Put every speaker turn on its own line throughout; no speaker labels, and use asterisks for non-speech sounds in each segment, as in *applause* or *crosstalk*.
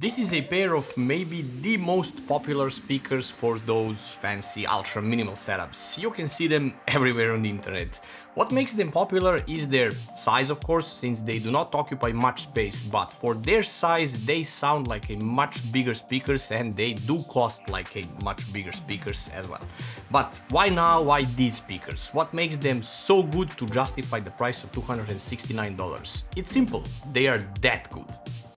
This is a pair of maybe the most popular speakers for those fancy ultra minimal setups. You can see them *laughs* everywhere on the internet. What makes them popular is their size of course, since they do not occupy much space, but for their size they sound like a much bigger speakers and they do cost like a much bigger speakers as well. But why now, why these speakers? What makes them so good to justify the price of $269? It's simple, they are that good.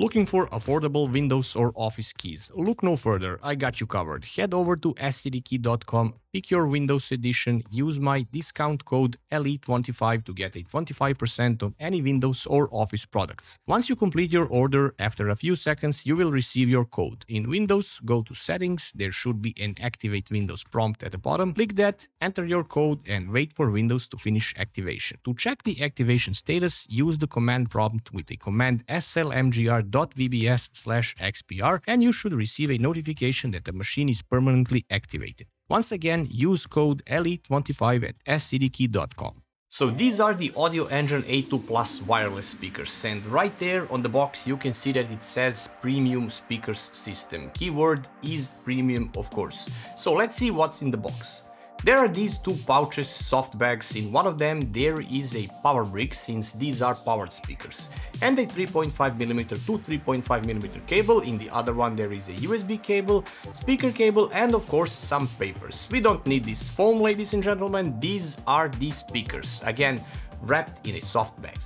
Looking for affordable Windows or Office keys? Look no further, I got you covered. Head over to scdkey.com, pick your Windows edition, use my discount code LE25 to get a 25% on any Windows or Office products. Once you complete your order, after a few seconds you will receive your code. In Windows, go to Settings, there should be an Activate Windows prompt at the bottom. Click that, enter your code and wait for Windows to finish activation. To check the activation status, use the command prompt with the command slmgr vbs slash xpr and you should receive a notification that the machine is permanently activated. Once again, use code LE25 at scdkey.com. So these are the Audioengine A2 Plus wireless speakers and right there on the box you can see that it says Premium Speakers System. Keyword is premium of course. So let's see what's in the box. There are these two pouches, soft bags, in one of them there is a power brick since these are powered speakers, and a 3.5mm to 3.5mm cable, in the other one there is a USB cable, speaker cable and of course some papers. We don't need this foam ladies and gentlemen, these are the speakers, again wrapped in a soft bag.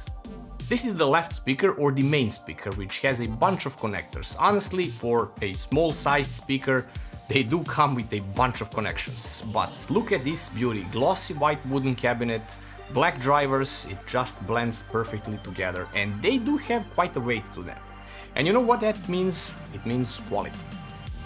This is the left speaker or the main speaker, which has a bunch of connectors. Honestly, for a small sized speaker, they do come with a bunch of connections, but look at this beauty, glossy white wooden cabinet, black drivers, it just blends perfectly together and they do have quite a weight to them. And you know what that means? It means quality.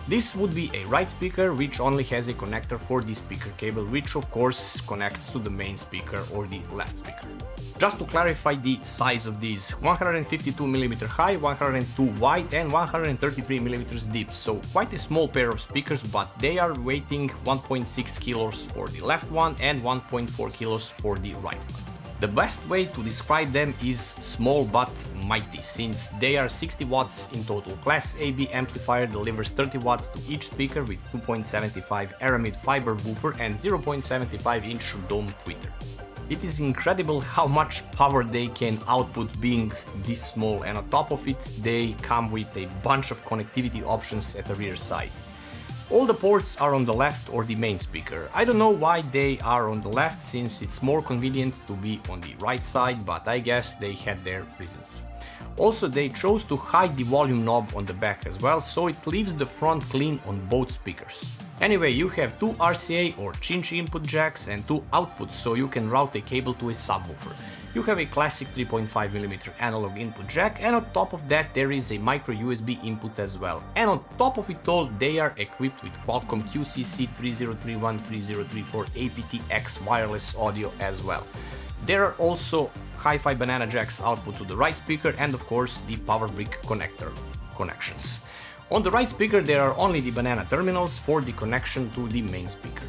This would be a right speaker which only has a connector for the speaker cable which of course connects to the main speaker or the left speaker. Just to clarify the size of these, 152mm high, 102 wide and 133mm deep, so quite a small pair of speakers but they are weighing 1.6 kilos for the left one and 1.4 kilos for the right one. The best way to describe them is small but mighty, since they are 60 watts in total. Class AB amplifier delivers 30 watts to each speaker with 2.75 Aramid fiber woofer and 0.75 inch dome tweeter. It is incredible how much power they can output being this small and on top of it they come with a bunch of connectivity options at the rear side. All the ports are on the left or the main speaker. I don't know why they are on the left since it's more convenient to be on the right side, but I guess they had their reasons. Also they chose to hide the volume knob on the back as well, so it leaves the front clean on both speakers. Anyway, you have two RCA or Cinch input jacks and two outputs, so you can route a cable to a subwoofer. You have a classic 3.5mm analog input jack and on top of that there is a micro USB input as well. And on top of it all they are equipped with Qualcomm QCC3031-3034 aptX wireless audio as well. There are also Hi-Fi banana jacks output to the right speaker and of course the power brick connector connections. On the right speaker there are only the banana terminals for the connection to the main speaker.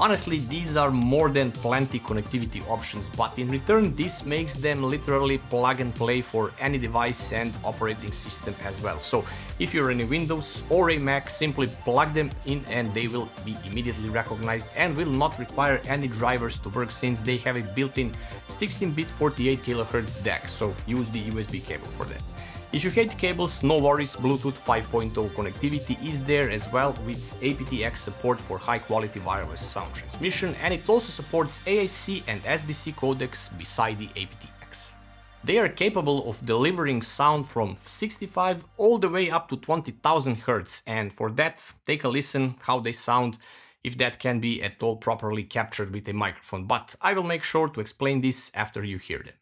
Honestly, these are more than plenty connectivity options, but in return this makes them literally plug and play for any device and operating system as well. So if you're in a Windows or a Mac, simply plug them in and they will be immediately recognized and will not require any drivers to work since they have a built-in 16-bit 48 kHz DAC, so use the USB cable for that. If you hate cables, no worries, Bluetooth 5.0 connectivity is there as well with aptX support for high quality wireless sound transmission and it also supports AAC and SBC codecs beside the aptX. They are capable of delivering sound from 65 all the way up to 20,000 Hz and for that take a listen how they sound if that can be at all properly captured with a microphone, but I will make sure to explain this after you hear them.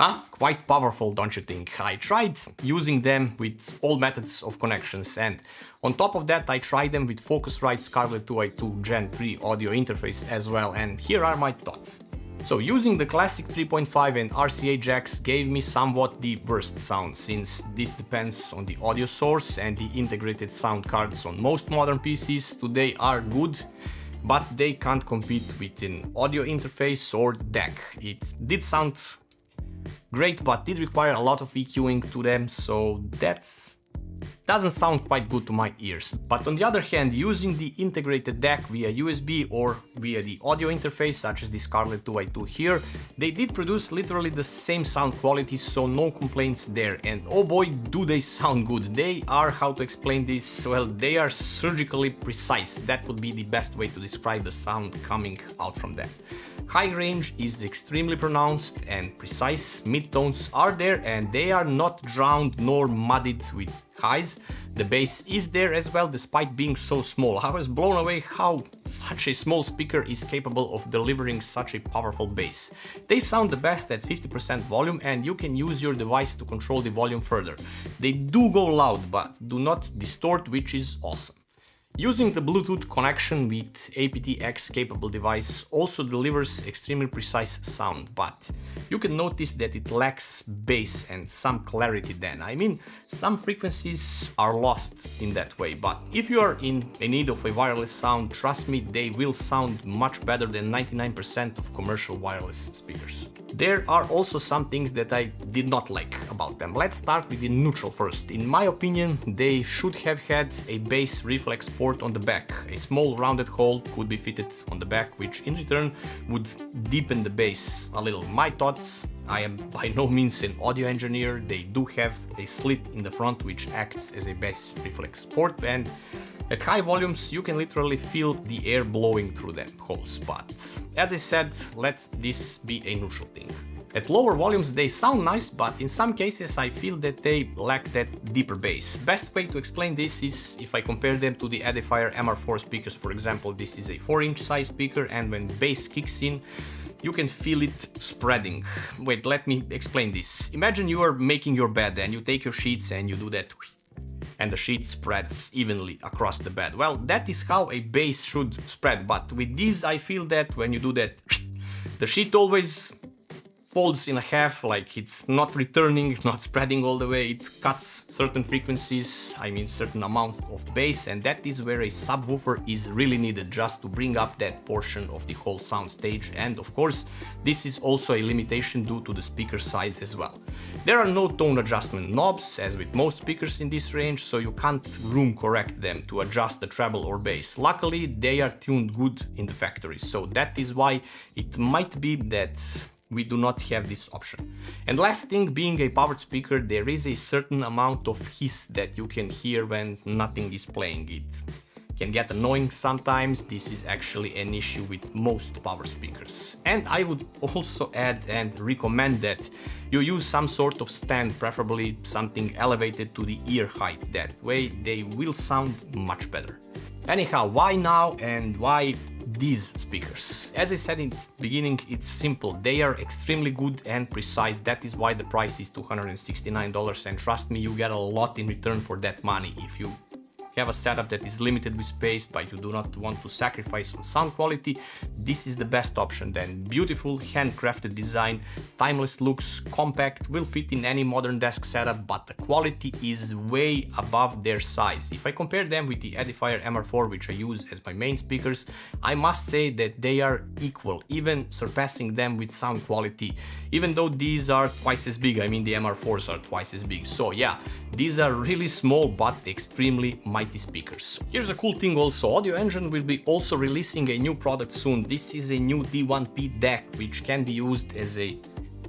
Huh? Quite powerful, don't you think? I tried using them with all methods of connections and on top of that I tried them with Focusrite Scarlett 2i2 Gen 3 audio interface as well and here are my thoughts. So using the classic 3.5 and RCA jacks gave me somewhat the worst sound since this depends on the audio source and the integrated sound cards on most modern PCs today are good but they can't compete with an audio interface or DAC. It did sound great, but did require a lot of EQing to them, so that's doesn't sound quite good to my ears. But on the other hand, using the integrated DAC via USB or via the audio interface, such as the Scarlett 2i2 here, they did produce literally the same sound quality, so no complaints there. And oh boy, do they sound good. They are, how to explain this, well, they are surgically precise. That would be the best way to describe the sound coming out from them. High range is extremely pronounced and precise, midtones are there and they are not drowned nor muddied with highs. The bass is there as well despite being so small. I was blown away how such a small speaker is capable of delivering such a powerful bass. They sound the best at 50% volume and you can use your device to control the volume further. They do go loud but do not distort which is awesome. Using the Bluetooth connection with aptX capable device also delivers extremely precise sound, but you can notice that it lacks bass and some clarity then. I mean, some frequencies are lost in that way, but if you are in need of a wireless sound, trust me, they will sound much better than 99% of commercial wireless speakers. There are also some things that I did not like about them. Let's start with the neutral first. In my opinion, they should have had a bass reflex port on the back. A small rounded hole could be fitted on the back, which in return would deepen the bass a little. My thoughts, I am by no means an audio engineer. They do have a slit in the front which acts as a bass reflex port and at high volumes you can literally feel the air blowing through them holes, but as I said, let this be a neutral thing. At lower volumes they sound nice, but in some cases I feel that they lack that deeper bass. Best way to explain this is if I compare them to the Edifier MR4 speakers for example, this is a 4 inch size speaker and when bass kicks in, you can feel it spreading. Wait, let me explain this. Imagine you are making your bed and you take your sheets and you do that and the sheet spreads evenly across the bed. Well, that is how a bass should spread, but with these I feel that when you do that, the sheet always folds in a half, like it's not returning, not spreading all the way, it cuts certain frequencies, I mean certain amount of bass and that is where a subwoofer is really needed just to bring up that portion of the whole sound stage and of course this is also a limitation due to the speaker size as well. There are no tone adjustment knobs as with most speakers in this range so you can't room correct them to adjust the treble or bass. Luckily they are tuned good in the factory so that is why it might be that we do not have this option. And last thing, being a powered speaker, there is a certain amount of hiss that you can hear when nothing is playing. It can get annoying sometimes, this is actually an issue with most power speakers. And I would also add and recommend that you use some sort of stand, preferably something elevated to the ear height, that way they will sound much better. Anyhow, why now and why these speakers. As I said in the beginning, it's simple. They are extremely good and precise. That is why the price is $269 and trust me, you get a lot in return for that money if you have a setup that is limited with space but you do not want to sacrifice on sound quality, this is the best option then. Beautiful handcrafted design, timeless looks, compact, will fit in any modern desk setup but the quality is way above their size. If I compare them with the Edifier MR4 which I use as my main speakers, I must say that they are equal, even surpassing them with sound quality, even though these are twice as big, I mean the MR4s are twice as big. So yeah, these are really small but extremely mighty speakers. Here's a cool thing also, Audioengine will be also releasing a new product soon. This is a new D1P DAC which can be used as a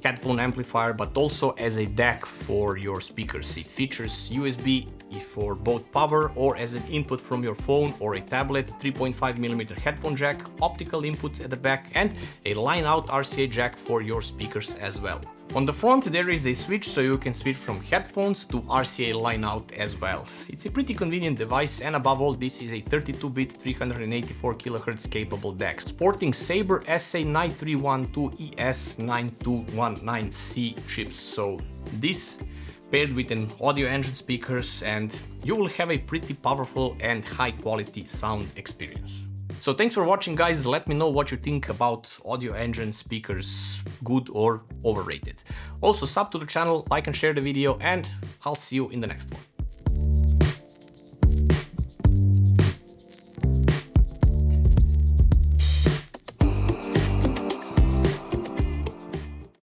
headphone amplifier but also as a DAC for your speakers. It features USB for both power or as an input from your phone or a tablet, 3.5mm headphone jack, optical input at the back and a line-out RCA jack for your speakers as well. On the front there is a switch so you can switch from headphones to RCA line out as well. It's a pretty convenient device and above all this is a 32-bit 384 kHz capable DAC, sporting Sabre SA9312 ES9219C chips. So this paired with an audio engine speakers and you will have a pretty powerful and high quality sound experience. So thanks for watching guys, let me know what you think about audio engine speakers, good or overrated. Also sub to the channel, like and share the video and I'll see you in the next one.